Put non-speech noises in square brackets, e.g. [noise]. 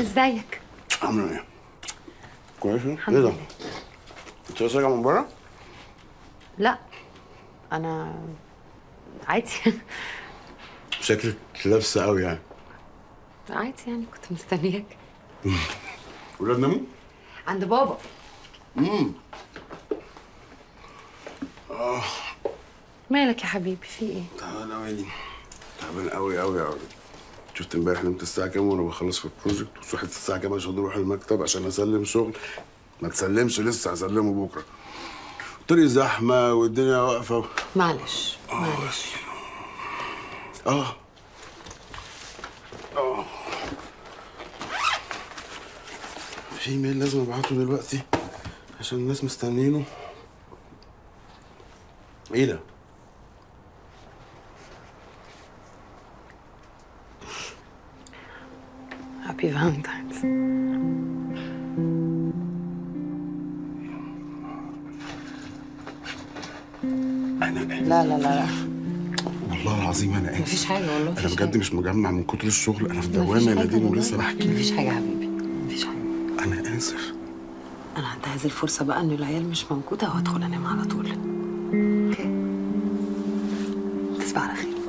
ازيك؟ عامله إيه؟ كويسه؟ إيه ده؟ انت لسه راجعه من بره؟ لا. أنا عادي. [laughs] شكلك لابسة قوي يعني. عادي يعني كنت مستنياك. [laughs] ولاد ناموا؟ عند بابا. امم مالك يا حبيبي؟ في إيه؟ تعبان قوي تعبان قوي قوي قوي. شفت امبارح نمت الساعة كام وأنا بخلص في البروجكت وصحيت الساعة كام عشان أروح المكتب عشان أسلم شغل؟ ما تسلمش لسه هسلمه بكرة. الطريق زحمة والدنيا واقفة. معلش معلش. آه. آه. في إيميل لازم أبعته دلوقتي عشان الناس مستنيينه. إيه ده؟ Happy Valentine's أنا آسف. لا لا لا لا. والله العظيم أنا آسف. مفيش حاجة والله أنا مفيش بجد حاجة. مش مجمع من كتر الشغل أنا في دوامة يا حاجة نادين. ولسه بحكي. مفيش حاجة يا حبيبي مفيش حاجة. أنا آسف. أنا هنتهز الفرصة بقى ان العيال مش موجودة وهدخل أنام على طول. أوكي؟ تصبح على خير.